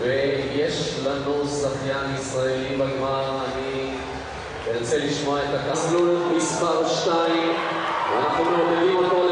ויש לנו שחיין ישראלי בגמר, אני ארצה לשמוע את המסלול מספר 2, ואנחנו מעודדים אותו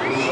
Thank you.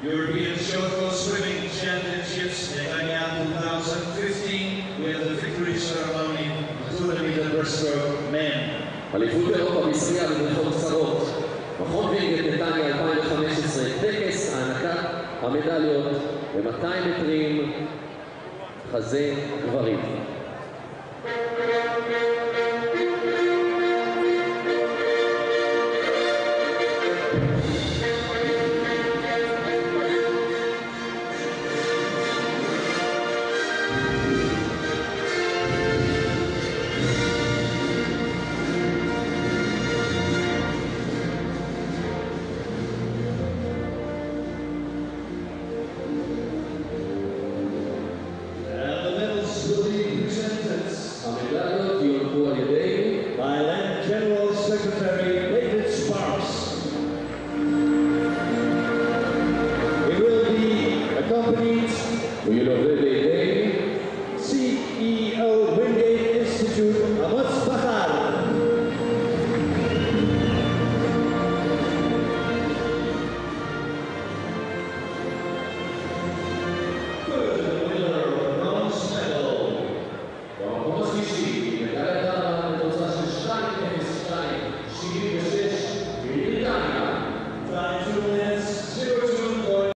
European Short Course Swimming Championships Netanya 2015 with the victory ceremony tournament the breaststroke men. אליפות אירופה בישראל ובמלחמת קצרות. מכון וינגייט נתניה 2015, טקס הענקת המדליות ב-200 מטרים חזה גברים.